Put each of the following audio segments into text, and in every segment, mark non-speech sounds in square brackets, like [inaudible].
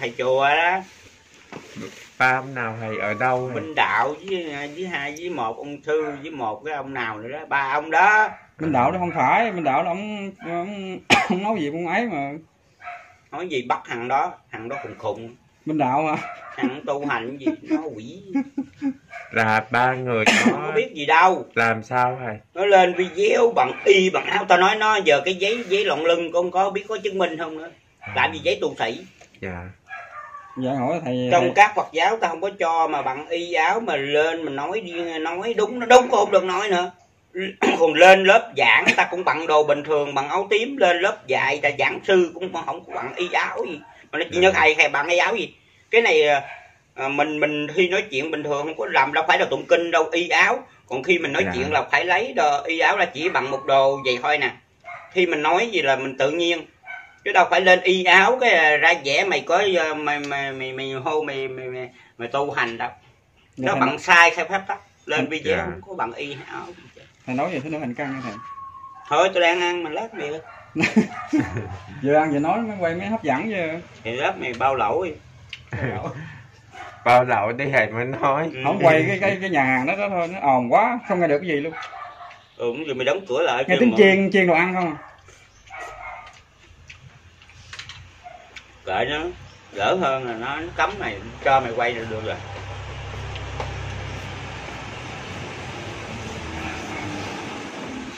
thầy chùa đó. Ba ông nào thầy ở đâu thầy? Minh đạo với với hai với một ông sư với một cái ông nào nữa đó. Ba ông đó. Minh Đạo đó không phải, Minh Đạo là ông, ông, ông nói gì cũng ấy mà. nói gì bắt thằng đó. Thằng đó khùng khùng. Minh Đạo hả? thằng tu hành gì nó quỷ. Là ba người không đó biết gì đâu. Làm sao thầy? Nó lên video bằng y bằng áo. Tao nói nó giờ cái giấy giấy lọn lưng con có biết có chứng minh không nữa. Làm gì giấy tu sĩ dạ. Dạ hỏi thầy, trong thầy. các Phật giáo ta không có cho mà bằng y áo mà lên mà nói đi nói đúng nó đúng không được nói nữa. [clears throat] Còn lên lớp giảng ta cũng bằng đồ bình thường bằng áo tím lên lớp dạy ta giảng sư cũng không có bằng y áo gì. Mà nó chỉ nhớ thầy thầy bằng y áo gì. Cái này à, mình mình khi nói chuyện bình thường không có làm đâu phải là tụng kinh đâu y áo còn khi mình nói Dạ. chuyện là phải lấy đồ y áo là chỉ bằng một đồ vậy thôi nè. Khi mình nói gì là mình tự nhiên chứ đâu phải lên y áo cái à, ra vẻ mày có à, mày mày mày, mày hô mày mày, mày mày tu hành đâu nó bằng sai theo phép tắc lên video Dạ. không có bằng y áo thầy nói về thứ nữa thành căng nha thầy. thôi tôi đang ăn mà lát mày [laughs] Vừa ăn vừa nói mới quay mới hấp dẫn chứ. thì lát mày bao lẩu đi [laughs] bao đậu đi thầy mới nói Ừ. Không quay cái cái cái nhà hàng đó, đó thôi, nó ồn quá, không nghe được cái gì luôn. ừ rồi mày đóng cửa lại Nghe tiếng chiên, chiên đồ ăn không kệ nó gỡ hơn là nó, nó cấm mày cho mày quay được được rồi.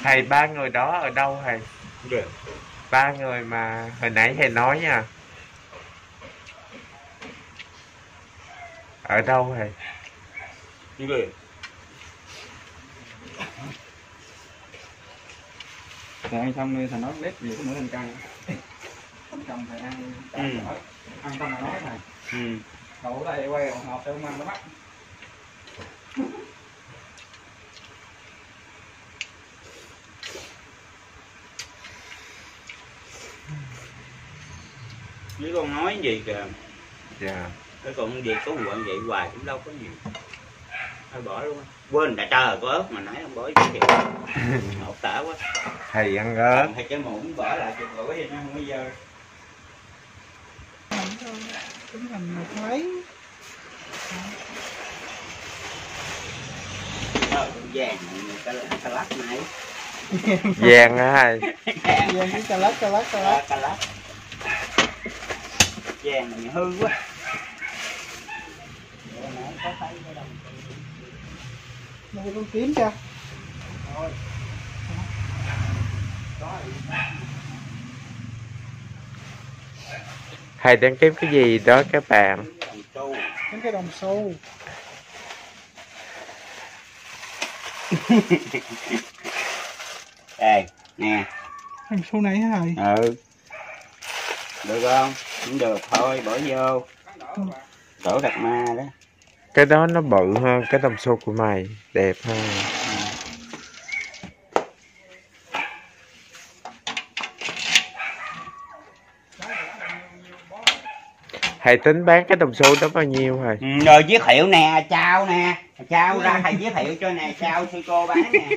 Thầy ba người đó ở đâu thầy? Được. Ba người mà hồi nãy thầy nói nha. Ở đâu thầy? Được. Thầy ăn xong đi, thầy nói bếp gì cũng nữa thành căng. Chồng thầy ăn, Ừ. ăn xong mà nói thầy. ừ. Ở đây quay hộp để không ăn nó bắt. với con nói gì kìa dạ cái con gì có quận vậy hoài cũng đâu có nhiều thôi bỏ luôn á. quên đã trời có ớt mà nãy không bỏ cái kiểu hột tả quá thầy ăn ớt hay cái muỗng bỏ lại cho gửi đi nó không bây giờ cũng thành một mấy ờ con vàng cái lắc này. [laughs] Vàng á thầy vàng cái cà lát cà lát cà lát. Cái lắc vàng này hư quá. Để nãy có thấy cái đồng đây con kiếm cho thầy đang kiếm cái gì đó các bạn? Đồng xu những cái đồng xu. [laughs] Đây nè. Đồng xu này hả thầy? Ừ. Được không? Không được thôi bỏ vô. Đổ đặt ma đó. Cái đó nó bự hơn cái đồng xu của mày đẹp hơn thầy tính bán cái đồng xu đó bao nhiêu thầy ừ, rồi giới thiệu nè chào nè chào ra thầy giới thiệu cho nè chào sư cô bán nè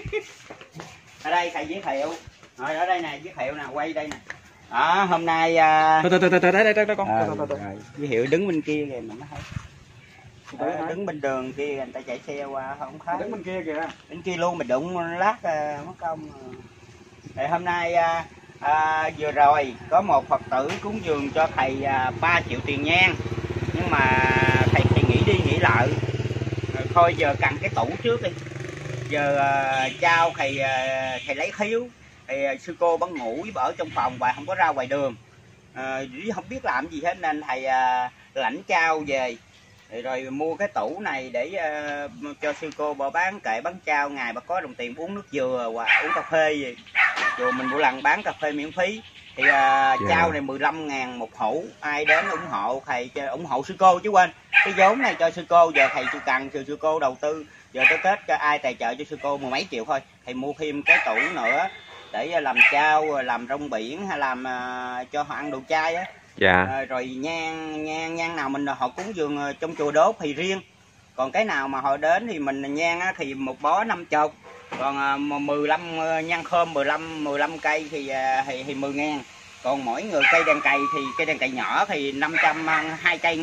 ở đây thầy giới thiệu rồi ở đây nè giới thiệu nè quay đây nè đó hôm nay à, Từ từ từ đây đây đây con. ờ, Từ từ từ. rồi, giới thiệu đứng bên kia kìa mà nó thấy hả? đứng bên đường kia người ta chạy xe qua không thấy Đứng bên kia kìa. đến kia luôn mình đụng lát à, mất công thì hôm nay à, à, vừa rồi có một phật tử cúng dường cho thầy à, 3 triệu tiền nhang. Nhưng mà thầy thầy nghĩ đi nghĩ lại. Rồi thôi giờ cần cái tủ trước đi. Giờ à, trao thầy à, thầy lấy khiếu thì à, sư cô vẫn ngủ với ở trong phòng và không có ra ngoài đường. À, không biết làm gì hết nên thầy à, lãnh trao về. Rồi, rồi mua cái tủ này để uh, cho sư cô bà bán kệ bán trao. Ngày bà có đồng tiền uống nước dừa hoặc uống cà phê gì rồi mình mỗi lần bán cà phê miễn phí. Thì uh, trao này 15 ngàn một hũ ai đến ủng hộ thầy ủng hộ sư cô chứ quên. Cái vốn này cho sư cô giờ thầy sư cần sư, sư cô đầu tư. Giờ tới tết cho ai tài trợ cho sư cô mười mấy triệu thôi. Thầy mua thêm cái tủ nữa để làm trao làm rong biển hay làm ờ, cho họ ăn đồ chay á. Dạ. Ờ, rồi nhang nhang nhang nào mình họ cúng dường ờ, trong chùa đốt thì riêng. Còn cái nào mà họ đến thì mình nhang á, thì một bó năm chục còn à, mà 15 ờ, nhang khơm 15 15 cây thì, à, thì thì 10 ngàn. Còn mỗi người cây đàn cày thì cây đàn cày nhỏ thì 500 hai cây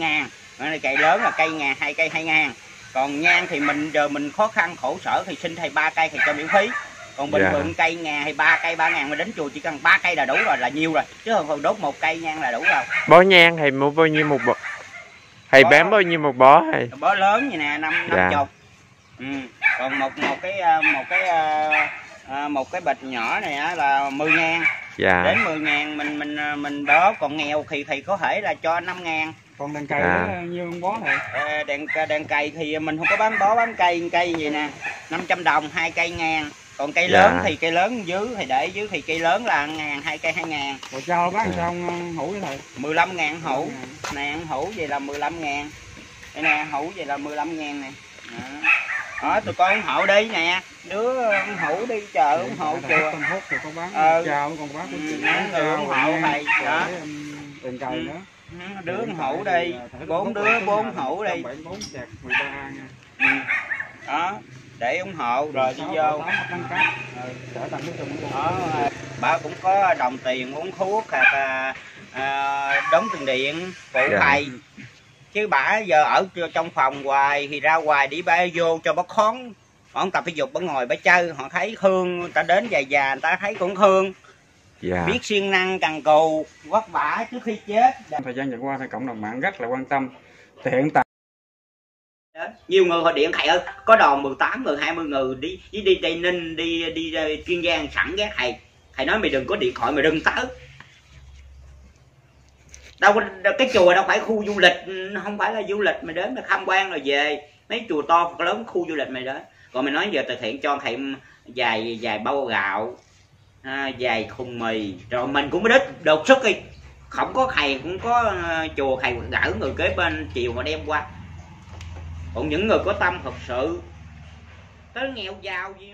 Còn này cây lớn là cây ngàn hai cây hai ngàn. Còn nhang thì mình giờ mình khó khăn khổ sở thì xin thầy ba cây thì cho miễn phí. Còn bình Dạ. thường cây ngàn hay ba cây ba ngàn mà đến chùa chỉ cần ba cây là đủ rồi là nhiều rồi. Chứ không đốt một cây nhang là đủ rồi. Bó nhang thầy mua bao nhiêu một bó? Thầy Bó- bán bao nhiêu một bó thầy bó lớn như nè năm năm Dạ. chục. Ừ. còn một một cái ờ, một cái ờ, ờ, một cái bịch nhỏ này á là 10 ngàn. Dạ. Đến 10 ngàn mình mình mình đó còn nghèo thì thì có thể là cho 5 ngàn. Còn đàn cày À. đó nhiêu con bó Ờ, đèn đèn cày thì mình không có bán bó bán cây cây gì nè. 500 đồng hai cây ngàn. Còn cây Dạ. lớn thì cây lớn dưới thì để dưới thì cây lớn là ngàn hai cây hai ngàn. Rồi cho bán À. sao không hủ với thầy? 15 ngàn hũ nè ăn hũ vậy là 15 ngàn. Đây nè hũ vậy là 15 ngàn nè đó. đó tụi con ủng hộ đi nè đứa ủng hộ đi chờ ủng hộ chùa con hút thì con bán Ờ. chào con bán Ừ, cũng mấy người ủng hộ thầy, đó. đàn cày Ừ. nữa Ừ, đứa ủng hộ đi bốn đứa bốn hộ đi bảy bốn chạc 13 nha ừ. đó để ủng hộ rồi đi vô đó bà cũng có đồng tiền uống thuốc hoặc à, à, đóng tiền điện phụ Dạ. thầy chứ bà giờ ở trong phòng hoài thì ra hoài đi bà vô cho bác khón. Họ tập thể dục bà ngồi bà chơi họ thấy thương người ta đến già già người ta thấy cũng thương dạ. Biết siêng năng cần cù vất vả trước khi chết. Thời gian vừa qua thì cộng đồng mạng rất là quan tâm. Thì hiện tại nhiều người họ điện thầy ơi có đoàn 18 người 20 người đi đi đi tây ninh đi đi, đi kiên giang sẵn ghé thầy. Thầy nói mày đừng có điện thoại mày đừng tới đâu cái chùa đâu phải khu du lịch ừ, không phải là du lịch mày đến mày tham quan rồi về. Mấy chùa to lớn khu du lịch mày đến. Còn mày nói giờ từ thiện cho thầy vài vài bao gạo à, vài mì. Rồi mình cũng mới đích đột xuất đi. Không có thầy cũng có ờ, chùa thầy gỡ người kế bên chiều mà đem qua. Còn những người có tâm thật sự. Tới nghèo giàu gì